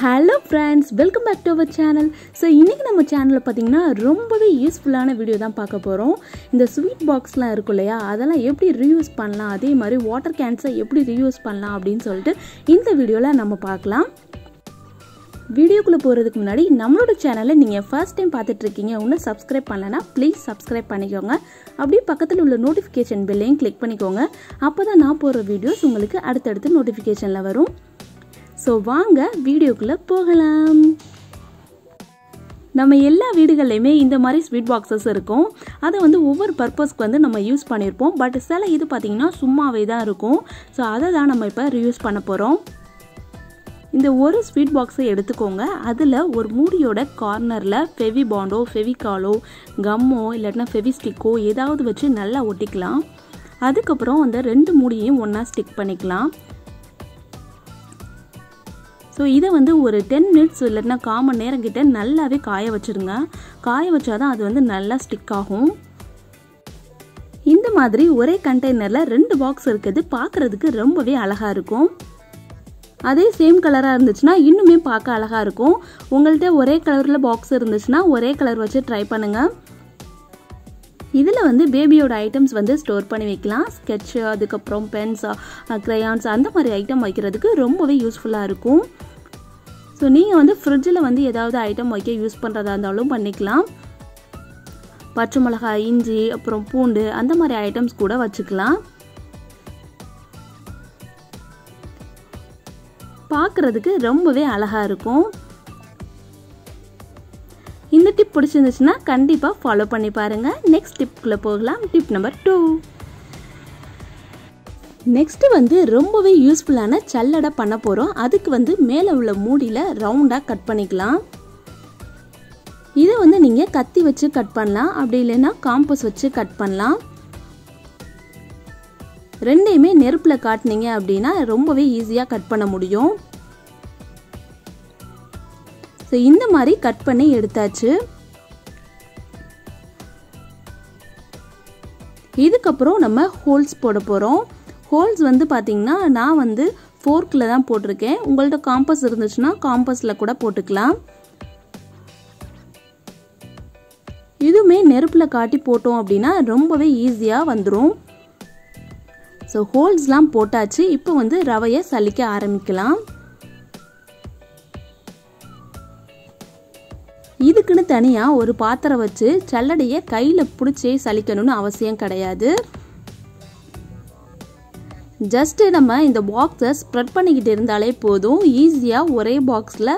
Hello friends welcome back to our channel so இன்றைக்கி நம்ம சேனலில் பார்த்தீங்கன்னா ரொம்பவே யூஸ்ஃபுல்லான வீடியோ தான் பார்க்க போகிறோம் இந்த ஸ்வீட் பாக்ஸ்லாம் இருக்கும் இல்லையா? அதெல்லாம் எப்படி ரீயூஸ் பண்ணலாம்? அதே மாதிரி வாட்டர் கேன்ஸை எப்படி ரீயூஸ் பண்ணலாம் அப்படின்னு சொல்லிட்டு இந்த வீடியோவில் நம்ம பார்க்கலாம். வீடியோக்குள்ளே போகிறதுக்கு முன்னாடி நம்மளோட சேனலை நீங்கள் ஃபர்ஸ்ட் டைம் பார்த்துட்ருக்கீங்க இன்னும் சப்ஸ்கிரைப் பண்ணலன்னா ப்ளீஸ் சப்ஸ்கிரைப் பண்ணிக்கோங்க. அப்படியே பக்கத்தில் உள்ள நோட்டிஃபிகேஷன் பில்லையும் கிளிக் பண்ணிக்கோங்க. அப்போ தான் நான் போடுற வீடியோஸ் உங்களுக்கு அடுத்தடுத்து நோட்டிஃபிகேஷனில் வரும். ஸோ வாங்க வீடியோக்குள்ளே போகலாம். நம்ம எல்லா வீடுகள்லையுமே இந்த மாதிரி ஸ்வீட் பாக்ஸஸ் இருக்கும். அதை வந்து ஒவ்வொரு பர்பஸ்க்கு வந்து நம்ம யூஸ் பண்ணியிருப்போம் பட் சில இது பார்த்திங்கன்னா சும்மாவே தான் இருக்கும். ஸோ அதை தான் நம்ம இப்போ ரியூஸ் பண்ண போகிறோம் இந்த ஒரு ஸ்வீட் பாக்ஸை எடுத்துக்கோங்க. அதில் ஒரு மூடியோட கார்னரில் ஃபெவி பாண்டோ ஃபெவிகாலோ கம்மோ இல்லாட்டினா ஃபெவிஸ்டிக்கோ ஏதாவது வச்சு நல்லா ஒட்டிக்கலாம். அதுக்கப்புறம் அந்த ரெண்டு மூடியையும் ஒன்றா ஸ்டிக் பண்ணிக்கலாம். ஸோ இதை வந்து ஒரு டென் மினிட்ஸ் இல்லைன்னா காமன் நேரம் கிட்ட நல்லாவே காய வச்சுருங்க. காய வச்சாதான் அது வந்து நல்லா ஸ்டிக் ஆகும். இந்த மாதிரி ஒரே கண்டெய்னரில் ரெண்டு பாக்ஸ் இருக்குது. பார்க்குறதுக்கு ரொம்பவே அழகாக இருக்கும். அதே சேம் கலராக இருந்துச்சுன்னா இன்னுமே பார்க்க அழகாக இருக்கும். உங்கள்கிட்ட ஒரே கலரில் பாக்ஸ் இருந்துச்சுன்னா ஒரே கலர் வச்சு ட்ரை பண்ணுங்கள் இதில் வந்து பேபியோட ஐட்டம்ஸ் வந்து ஸ்டோர் பண்ணி வைக்கலாம். ஸ்கெட்சு அதுக்கப்புறம் பென்ஸ் க்ரையான்ஸ் அந்த மாதிரி ஐட்டம் வைக்கிறதுக்கு ரொம்பவே யூஸ்ஃபுல்லாக இருக்கும். ஸோ நீங்கள் வந்து ஃப்ரிட்ஜில் வந்து ஏதாவது ஐட்டம் வைக்க யூஸ் பண்ணுறதா இருந்தாலும் பண்ணிக்கலாம். பச்சை மிளகாய் இஞ்சி அப்புறம் பூண்டு அந்த மாதிரி ஐட்டம்ஸ் கூட வச்சுக்கலாம். பார்க்குறதுக்கு ரொம்பவே அழகாக இருக்கும். இந்த டிப் பிடிச்சிருந்துச்சுன்னா கண்டிப்பாக ஃபாலோ பண்ணி பாருங்கள் நெக்ஸ்ட் டிப்குள்ளே போகலாம். டிப் நம்பர் டூ நெக்ஸ்ட்டு வந்து ரொம்பவே யூஸ்ஃபுல்லான சல்லடை பண்ண போகிறோம் அதுக்கு வந்து மேலே உள்ள மூடியில் ரவுண்டாக கட் பண்ணிக்கலாம். இதை வந்து நீங்கள் கத்தி வச்சு கட் பண்ணலாம். அப்படி இல்லைன்னா காம்பஸ் வச்சு கட் பண்ணலாம். ரெண்டையுமே நெருப்பில் காட்டினீங்க அப்படின்னா ரொம்பவே ஈஸியாக கட் பண்ண முடியும். ஸோ இந்த மாதிரி கட் பண்ணி எடுத்தாச்சு. இதுக்கப்புறம் நம்ம ஹோல்ஸ் போட போகிறோம் ஹோல்ஸ் வந்து பார்த்திங்கன்னா நான் வந்து ஃபோர்க்கில் தான் போட்டிருக்கேன். உங்கள்கிட்ட காம்பஸ் இருந்துச்சுன்னா காம்பஸில் கூட போட்டுக்கலாம். இதுவுமே நெருப்பில் காட்டி போட்டோம் அப்படின்னா ரொம்பவே ஈஸியாக வந்துடும் ஸோ ஹோல்ஸ்லாம் போட்டாச்சு. இப்போ வந்து ரவையை சலிக்க ஆரம்பிக்கலாம். இதுக்குன்னு தனியாக ஒரு பாத்திரம் வச்சு சல்லடையை கையில் பிடிச்சே சலிக்கணும்னு அவசியம் கிடையாது. ஜஸ்ட்டு நம்ம இந்த பாக்ஸை ஸ்ப்ரெட் பண்ணிக்கிட்டு இருந்தாலே போதும். ஈஸியாக ஒரே பாக்ஸில்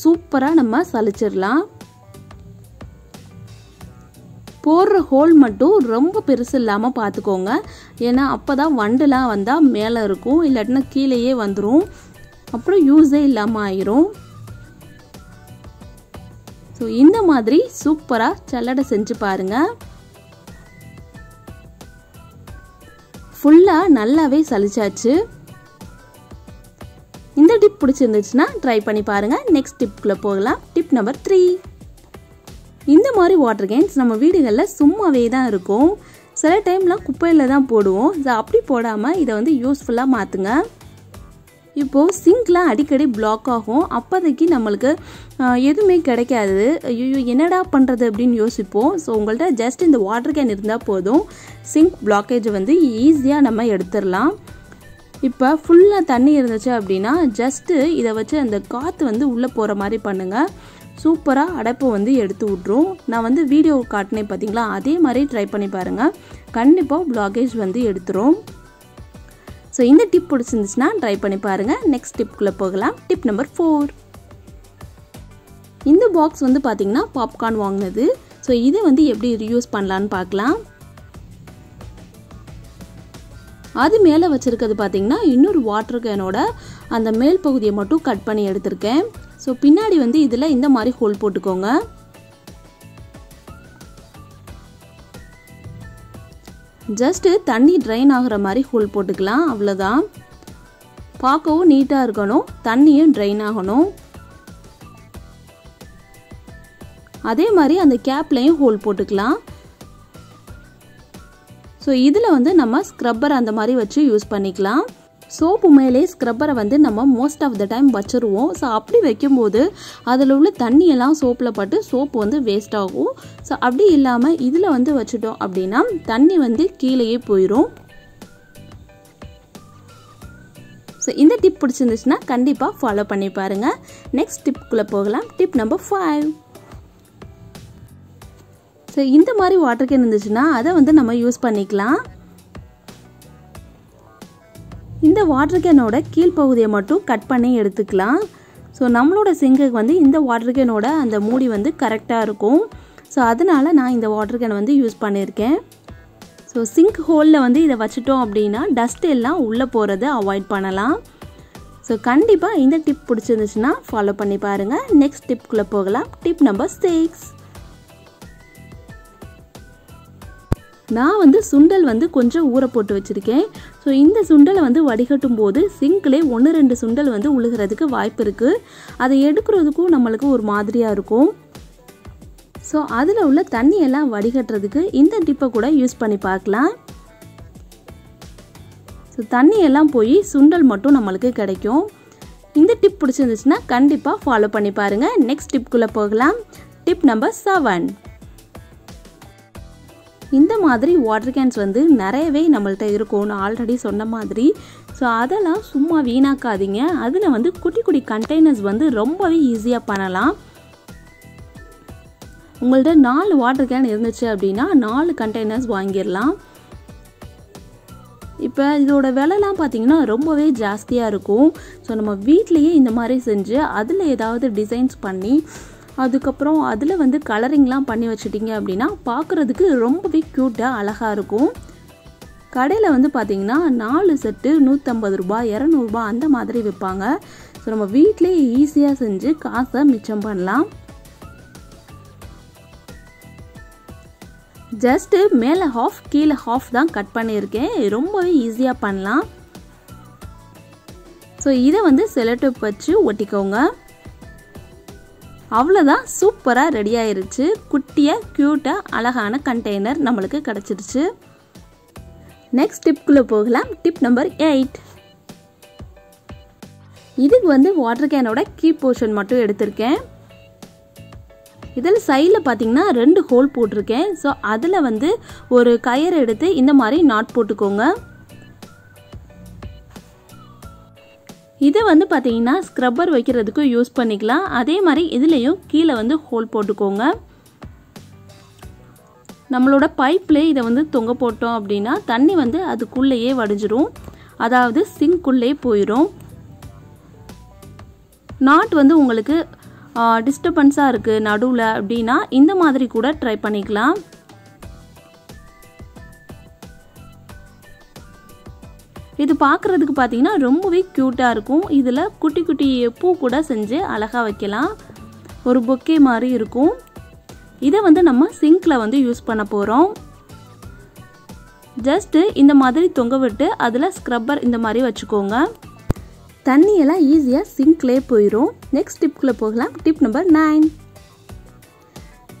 சூப்பராக நம்ம சலிச்சிடலாம். போடுற ஹோல் மட்டும் ரொம்ப பெருசு இல்லாமல் பார்த்துக்கோங்க ஏன்னா அப்போ தான் வண்டுலாம் வந்தால் மேலே இருக்கும் இல்லாட்டினா கீழேயே வந்துடும் அப்புறம் யூஸே இல்லாமல் ஆயிரும். ஸோ இந்த மாதிரி சூப்பராக சல்லடை செஞ்சு பாருங்கள் ஃபுல்லாக நல்லாவே சலிச்சாச்சு இந்த டிப் பிடிச்சிருந்துச்சுன்னா ட்ரை பண்ணி பாருங்கள் நெக்ஸ்ட் டிப்குள்ளே போகலாம். டிப் நம்பர் த்ரீ இந்த மாதிரி வாட்டர் கேன்ஸ் நம்ம வீடுகளில் சும்மாவே தான் இருக்கும். சில டைம்லாம் குப்பையில் தான் போடுவோம். இதை அப்படி போடாமல் இதை வந்து யூஸ்ஃபுல்லாக மாற்றுங்க இப்போது சிங்க்லாம் அடிக்கடி பிளாக் ஆகும். அப்போதைக்கு நம்மளுக்கு எதுவுமே கிடைக்காது. ஐயோ என்னடா பண்ணுறது அப்படின்னு யோசிப்போம். ஸோ உங்கள்கிட்ட ஜஸ்ட் இந்த வாட்டர் கேன் இருந்தால் போதும். சிங்க் பிளாக்கேஜ் வந்து ஈஸியாக நம்ம எடுத்துடலாம். இப்போ ஃபுல்லாக தண்ணி இருந்துச்சு அப்படின்னா ஜஸ்ட்டு இதை வச்சு அந்த காற்று வந்து உள்ளே போகிற மாதிரி பண்ணுங்கள் சூப்பராக அடைப்பு வந்து எடுத்து விட்ரும் நான் வந்து வீடியோ காட்டினேன் பார்த்தீங்களா அதே மாதிரி ட்ரை பண்ணி பாருங்கள் கண்டிப்பாக பிளாகேஜ் வந்து எடுத்துரும். ஸோ இந்த டிப் பிடிச்சிருந்துச்சுன்னா ட்ரை பண்ணி பாருங்கள் நெக்ஸ்ட் டிப்குள்ளே போகலாம். டிப் நம்பர் ஃபோர் இந்த பாக்ஸ் வந்து பார்த்திங்கன்னா பாப்கார்ன் வாங்கினது. ஸோ இதை வந்து எப்படி ரியூஸ் பண்ணலான்னு பார்க்கலாம் அது மேலே வச்சுருக்கிறது பார்த்திங்கன்னா இன்னொரு வாட்டர் கேனோட அந்த மேல் பகுதியை மட்டும் கட் பண்ணி எடுத்திருக்கேன். ஸோ பின்னாடி வந்து இதில் இந்த மாதிரி ஹோல் போட்டுக்கோங்க. ஜஸ்ட்டு தண்ணி ட்ரைன் ஆகிற மாதிரி ஹோல் போட்டுக்கலாம் அவ்வளோதான் பார்க்கவும் நீட்டாக இருக்கணும் தண்ணியும் ட்ரைன் ஆகணும். அதே மாதிரி அந்த கேப்லையும் ஹோல் போட்டுக்கலாம். ஸோ இதில் வந்து நம்ம ஸ்க்ரப்பர் அந்த மாதிரி வச்சு யூஸ் பண்ணிக்கலாம். சோப்பு மேலே ஸ்க்ரப்பரை வந்து நம்ம மோஸ்ட் ஆஃப் த டைம் வச்சுருவோம். ஸோ அப்படி வைக்கும்போது அதில் உள்ள தண்ணியெல்லாம் சோப்பில் பட்டு சோப்பு வந்து வேஸ்ட் ஆகும். ஸோ அப்படி இல்லாமல் இதில் வந்து வச்சுட்டோம் அப்படின்னா தண்ணி வந்து கீழேயே போயிடும் ஸோ இந்த டிப் பிடிச்சிருந்துச்சுன்னா கண்டிப்பாக ஃபாலோ பண்ணி பாருங்கள் நெக்ஸ்ட் டிப்குள்ளே போகலாம். டிப் நம்பர் ஃபைவ் ஸோ இந்த மாதிரி வாட்டர் கேன் இருந்துச்சுன்னா அதை வந்து நம்ம யூஸ் பண்ணிக்கலாம். இந்த வாட்டர் கேனோட கீழ்ப்பகுதியை மட்டும் கட் பண்ணி எடுத்துக்கலாம். ஸோ நம்மளோட சிங்குக்கு வந்து இந்த வாட்டர் கேனோட அந்த மூடி வந்து கரெக்டாக இருக்கும். ஸோ அதனால் நான் இந்த வாட்டர் கேன் வந்து யூஸ் பண்ணியிருக்கேன். ஸோ சிங்க் ஹோலில் வந்து இதை வச்சுட்டோம் அப்படின்னா டஸ்ட் எல்லாம் உள்ளே போகிறத அவாய்ட் பண்ணலாம். ஸோ கண்டிப்பாக இந்த டிப் பிடிச்சிருந்துச்சுன்னா ஃபாலோ பண்ணி பாருங்கள் நெக்ஸ்ட் டிப்குள்ளே போகலாம். டிப் நம்பர் சிக்ஸ் நான் வந்து சுண்டல் வந்து கொஞ்சம் ஊற போட்டு வச்சுருக்கேன். ஸோ இந்த சுண்டலை வந்து வடிகட்டும் போது சிங்கிலே ஒன்று ரெண்டு சுண்டல் வந்து உழுகிறதுக்கு வாய்ப்பு இருக்குது அதை எடுக்கிறதுக்கும் நம்மளுக்கு ஒரு மாதிரியாக இருக்கும். ஸோ அதில் உள்ள தண்ணியெல்லாம் வடிகட்டுறதுக்கு இந்த டிப்பை கூட யூஸ் பண்ணி பார்க்கலாம். ஸோ தண்ணியெல்லாம் போய் சுண்டல் மட்டும் நம்மளுக்கு கிடைக்கும். இந்த டிப் பிடிச்சிருந்துச்சுன்னா கண்டிப்பாக ஃபாலோ பண்ணி பாருங்கள் நெக்ஸ்ட் டிப்குள்ளே போகலாம். டிப் நம்பர் செவன் இந்த மாதிரி வாட்டர் கேன்ஸ் வந்து நிறையவே நம்மள்கிட்ட இருக்கும் நான் ஆல்ரெடி சொன்ன மாதிரி. ஸோ அதெல்லாம் சும்மா வீணாக்காதீங்க. அதில் வந்து குட்டி குட்டி கண்டெய்னர்ஸ் வந்து ரொம்பவே ஈஸியாக பண்ணலாம். உங்கள்கிட்ட நாலு வாட்டர் கேன் இருந்துச்சு அப்படின்னா நாலு கண்டெய்னர்ஸ் வாங்கிடலாம். இப்போ இதோட விலைலாம் பார்த்தீங்கன்னா ரொம்பவே ஜாஸ்தியாக இருக்கும். ஸோ நம்ம வீட்லேயே இந்த மாதிரி செஞ்சு அதில் ஏதாவது டிசைன்ஸ் பண்ணி அதுக்கப்புறம் அதில் வந்து கலரிங்லாம் பண்ணி வச்சுட்டிங்க அப்படின்னா பார்க்குறதுக்கு ரொம்பவே க்யூட்டாக அழகாக இருக்கும். கடையில் வந்து பார்த்திங்கன்னா நாலு செட்டு நூற்றம்பது ரூபா இரநூறுபா அந்த மாதிரி விற்பாங்க ஸோ நம்ம வீட்டிலே ஈஸியாக செஞ்சு காசை மிச்சம் பண்ணலாம். ஜஸ்ட்டு மேலே ஹாஃப் கீழே ஹாஃப் தான் கட் பண்ணியிருக்கேன். ரொம்பவே ஈஸியாக பண்ணலாம். ஸோ இதை வந்து செலட்டப் வச்சு ஒட்டிக்கோங்க. அவ்வளோதான் சூப்பராக ரெடி ஆயிருச்சு. குட்டியாக க்யூட்டாக அழகான கண்டெய்னர் நம்மளுக்கு கிடச்சிருச்சு. நெக்ஸ்ட் டிப்குள்ளே போகலாம். டிப் நம்பர் எயிட் இதுக்கு வந்து வாட்டர் கேனோட கீ போர்ஷன் மட்டும் எடுத்திருக்கேன். இதில் சைடில் பார்த்தீங்கன்னா ரெண்டு ஹோல் போட்டிருக்கேன். ஸோ அதில் வந்து ஒரு கயிறு எடுத்து இந்த மாதிரி நாட் போட்டுக்கோங்க. இதை வந்து பார்த்தீங்கன்னா ஸ்க்ரப்பர் வைக்கிறதுக்கு யூஸ் பண்ணிக்கலாம். அதே மாதிரி இதுலேயும் கீழே வந்து ஹோல் போட்டுக்கோங்க. நம்மளோட பைப்லேயே இதை வந்து தொங்க போட்டோம் அப்படின்னா தண்ணி வந்து அதுக்குள்ளேயே வடிஞ்சிரும். அதாவது சிங்க்குள்ளே போயிடும் நாட் வந்து உங்களுக்கு டிஸ்டர்பன்ஸாக இருக்குது நடுவில் அப்படின்னா இந்த மாதிரி கூட ட்ரை பண்ணிக்கலாம். இது பார்க்குறதுக்கு பார்த்தீங்கன்னா ரொம்பவே க்யூட்டாக இருக்கும். இதில் குட்டி குட்டி பூ கூட செஞ்சு அழகாக வைக்கலாம். ஒரு பொக்கே மாதிரி இருக்கும். இதை வந்து நம்ம சிங்கில் வந்து யூஸ் பண்ண போகிறோம் ஜஸ்ட்டு இந்த மாதிரி தொங்க விட்டு அதில் ஸ்க்ரப்பர் இந்த மாதிரி வச்சுக்கோங்க. தண்ணியெல்லாம் ஈஸியாக சிங்க்லேயே போயிடும் நெக்ஸ்ட் டிப்குள்ளே போகலாம். டிப் நம்பர் நைன்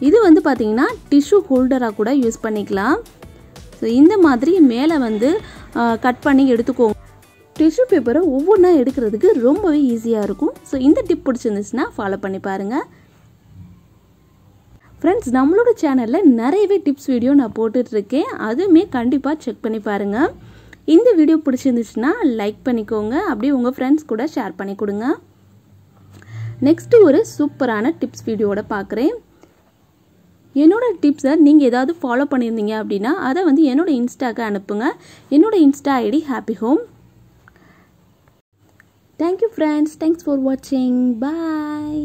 இது வந்து பார்த்தீங்கன்னா டிஷ்யூ ஹோல்டராக கூட யூஸ் பண்ணிக்கலாம். ஸோ இந்த மாதிரி மேலே வந்து கட் பண்ணி எடுத்துக்கோங்க. டிஷ்யூ பேப்பரை ஒவ்வொன்றா எடுக்கிறதுக்கு ரொம்பவே ஈஸியாக இருக்கும். ஸோ இந்த டிப் பிடிச்சிருந்துச்சுன்னா ஃபாலோ பண்ணி பாருங்கள் ஃப்ரெண்ட்ஸ் நம்மளோட சேனலில் நிறையவே டிப்ஸ் வீடியோ நான் போட்டுட்ருக்கேன். அதுவுமே கண்டிப்பாக செக் பண்ணி பாருங்கள் இந்த வீடியோ பிடிச்சிருந்துச்சுன்னா லைக் பண்ணிக்கோங்க. அப்படியே உங்கள் ஃப்ரெண்ட்ஸ் கூட ஷேர் பண்ணி கொடுங்க. நெக்ஸ்ட்டு ஒரு சூப்பரான டிப்ஸ் வீடியோட பார்க்குறேன் என்னோடய டிப்ஸை நீங்கள் ஏதாவது ஃபாலோ பண்ணியிருந்தீங்க அப்படின்னா அதை வந்து என்னோடய இன்ஸ்டாக்கு அனுப்புங்க. என்னோடய Insta ID Happy Home thank you friends thanks for வாட்சிங் பாய்